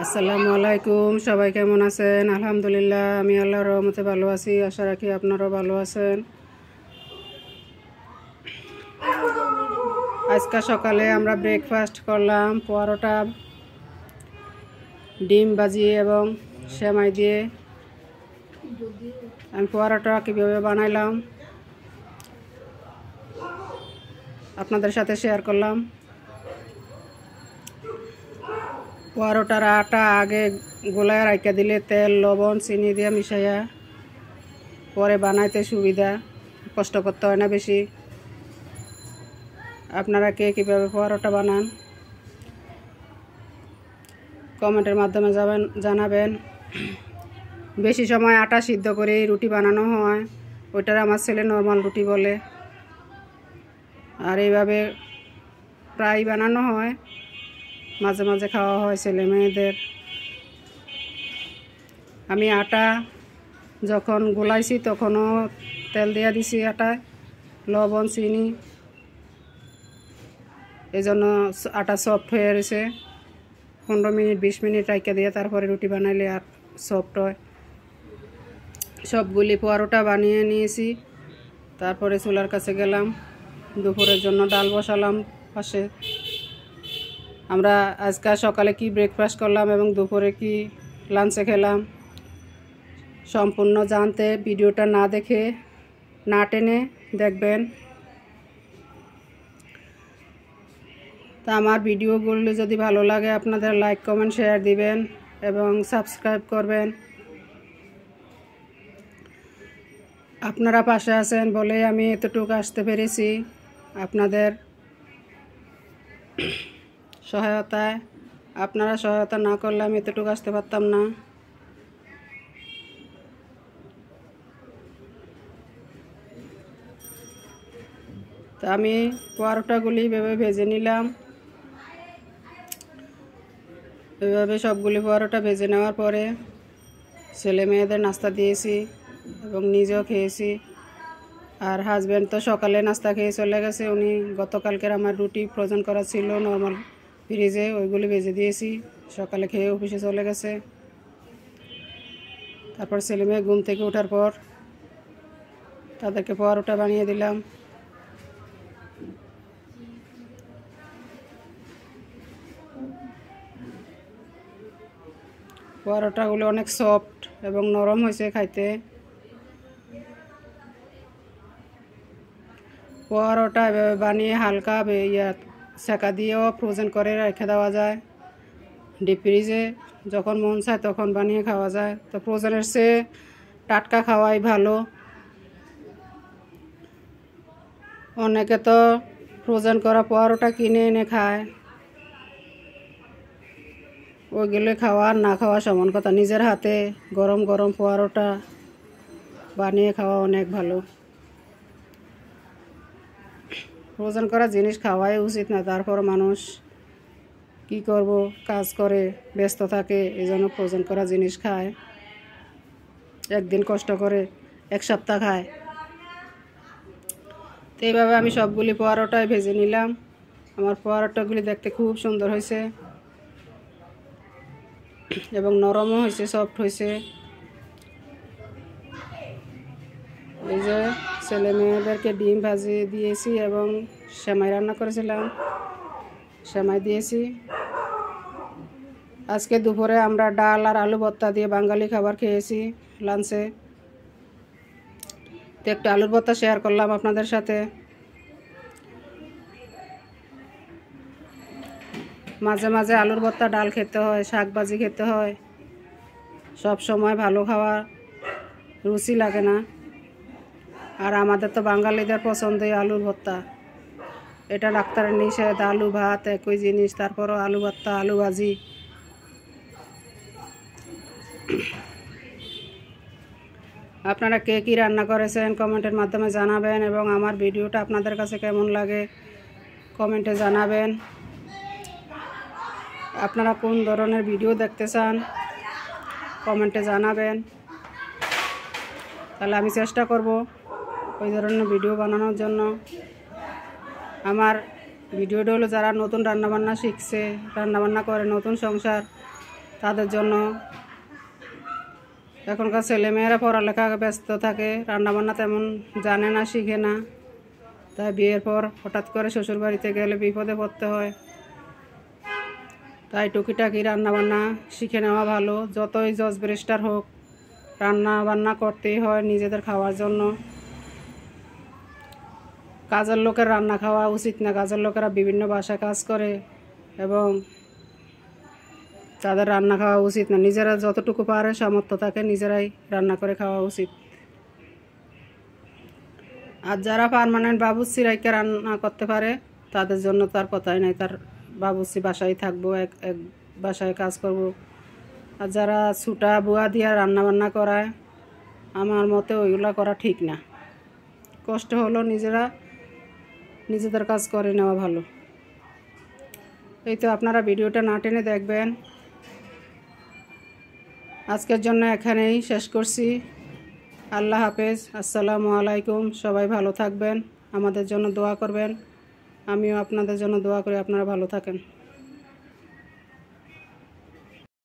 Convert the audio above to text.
আসসালামু আলাইকুম, সবাই কেমন আছেন? আলহামদুলিল্লাহ, আমি আল্লাহর রহমতে ভালো আছি, আশা রাখি আপনারাও ভালো আছেন। আজকে সকালে আমরা ব্রেকফাস্ট করলাম, পরোটা, ডিম ভাজি এবং সেমাই দিয়ে। আমি পরোটা কীভাবে বানাইলাম আপনাদের সাথে শেয়ার করলাম। পরোটার আটা আগে গোলায় রাখা দিলে তেল, লবণ, চিনি দিয়ে মিশাইয়া পরে বানাইতে সুবিধা। কষ্ট করতে হয় না বেশি। আপনারা কে কীভাবে পরোটা বানান? কমেন্টের মাধ্যমে যাবেন, জানাবেন। বেশি সময় আটা সিদ্ধ করে রুটি বানানো হয়, ওইটার আমার ছেলে নর্মাল রুটি বলে। আর এইভাবে প্রায় বানানো হয়। মাঝে মাঝে খাওয়া হয় ছেলে মেয়েদের। আমি আটা যখন গোলাইছি তখনও তেল দিয়া দিছি আটায়, লবণ, চিনি। এই জন্য আটা সফট হয়ে রয়েছে। পনেরো মিনিট, বিশ মিনিট রাইকা দিয়ে তারপরে রুটি বানাইলে আর সফট হয়। সবগুলি পরোটা বানিয়ে নিয়েছি। তারপরে চুলার কাছে গেলাম। দুপুরের জন্য ডাল বসালাম পাশে। আমরা আজকে সকালে কি ব্রেকফাস্ট করলাম এবং দুপুরে কি লাঞ্চে খেলাম, সম্পূর্ণ জানতে ভিডিওটা না দেখে, না টেনে দেখবেন। তা আমার ভিডিওগুলো যদি ভালো লাগে, আপনাদের লাইক কমেন্ট শেয়ার দিবেন এবং সাবস্ক্রাইব করবেন। আপনারা পাশে আছেন বলে আমি এতটুকু আসতে পেরেছি। আপনাদের সহায়তায়। আপনারা সহায়তা না করলে আমি এতটুকু আসতে পারতাম না। তা আমি পরোটাগুলি ভেবে ভেজে নিলাম। এভাবে সবগুলি পরোটা ভেজে নেওয়ার পরে ছেলে মেয়েদের নাস্তা দিয়েছি এবং নিজেও খেয়েছি। আর হাজব্যান্ড তো সকালে নাস্তা খেয়ে চলে গেছে। উনি গতকালকের আমার রুটি ফ্রোজন করা ছিল নর্মাল ফ্রিজে ওইগুলি ভেজে দিয়েছি। সকালে খেয়ে অফিসে চলে গেছে। তারপর ছেলে মেয়ে ঘুম থেকে ওঠার পর তাদেরকে পরোটা বানিয়ে দিলাম। পরোটাগুলো অনেক সফট এবং নরম হয়েছে খাইতে। পরোটা বানিয়ে হালকা ইয়া সেকা দিয়েও ফ্রোজেন করে রেখে দেওয়া যায়। ডিপ ফ্রিজে যখন মন চায় তখন বানিয়ে খাওয়া যায়। তো ফ্রোজেনের সে টাটকা খাওয়াই ভালো। অনেকে তো ফ্রোজেন করা পরোটা কিনে এনে খায়। ওইগুলো খাওয়া আর না খাওয়া সমান কথা। নিজের হাতে গরম গরম পোয়ারোটা বানিয়ে খাওয়া অনেক ভালো। ফ্রোজেন করা জিনিস খাওয়াই উচিত না। তারপর মানুষ কি করব? কাজ করে, ব্যস্ত থাকে এই জন্য ফ্রোজেন করা জিনিস খায়। একদিন কষ্ট করে এক সপ্তাহ খায়। তো এইভাবে আমি সবগুলি পরোটায় ভেজে নিলাম। আমার পরোটাগুলি দেখতে খুব সুন্দর হয়েছে। এবং নরমও হয়েছে সফট হয়েছে। এই যে ছেলে মেয়েদেরকে ডিম ভাজি দিয়েছি এবং সেমাই রান্না করেছিলাম। সেমাই দিয়েছি। আজকে দুপুরে আমরা ডাল আর আলু ভর্তা দিয়ে বাঙালি খাবার খেয়েছি লাঞ্চে। তো একটু আলুর ভর্তা শেয়ার করলাম আপনাদের সাথে। মাঝে মাঝে আলুর ভর্তা ডাল খেতে হয় শাক ভাজি খেতে হয়। সব সময় ভালো খাওয়া, রুচি লাগে না। আর আমাদের তো বাঙালিদের পছন্দই আলু ভর্তা। এটা ডাক্তারের নিষেধ, আলু, ভাত, একই জিনিস, তারপরও আলু ভর্তা, আলু ভাজি। আপনারা কে কী রান্না করেছেন কমেন্টের মাধ্যমে জানাবেন এবং আমার ভিডিওটা আপনাদের কাছে কেমন লাগে কমেন্টে জানাবেন। আপনারা কোন ধরনের ভিডিও দেখতে চান কমেন্টে জানাবেন। তাহলে আমি চেষ্টা করব। ওই ধরনের ভিডিও বানানোর জন্য। আমার ভিডিওটা হলো যারা নতুন রান্নাবান্না শিখছে, রান্নাবান্না করে নতুন সংসার, তাদের জন্য এখনকার ছেলেমেয়েরা পড়ালেখা ব্যস্ত থাকে, রান্নাবান্না তেমন জানে না, শিখে না। তাই বিয়ের পর হঠাৎ করে শ্বশুর বাড়িতে গেলে বিপদে পড়তে হয়। তাই টুকিটাকি রান্নাবান্না শিখে নেওয়া ভালো, যতই জজ ব্রেস্টার হোক রান্না বান্না করতেই হয় নিজেদের খাওয়ার জন্য। কাজের লোকের রান্না খাওয়া উচিত না। কাজের লোকেরা বিভিন্ন বাসায় কাজ করে এবং তাদের রান্না খাওয়া উচিত না। নিজেরা যতটুকু পারে সামর্থ্য থাকে নিজেরাই রান্না করে খাওয়া উচিত। আর যারা পারমানেন্ট বাবুসি রাইকে রান্না করতে পারে, তাদের জন্য তার কথাই নাই। তার বাবুসি বাসায় থাকব, এক এক বাসায় কাজ করব। আর যারা ছুটা বুয়া দিয়া রান্না বান্না করায়, আমার মতে ওইগুলা করা ঠিক না। কষ্ট হলো নিজেরা নিজেদের কাজ করে নেওয়া ভালো। এই তো আপনারা ভিডিওটা না টেনে দেখবেন। আজকের জন্য এখানেই শেষ করছি। আল্লাহ হাফেজ, আসসালামু আলাইকুম। সবাই ভালো থাকবেন, আমাদের জন্য দোয়া করবেন। আমিও আপনাদের জন্য দোয়া করি, আপনারা ভালো থাকেন।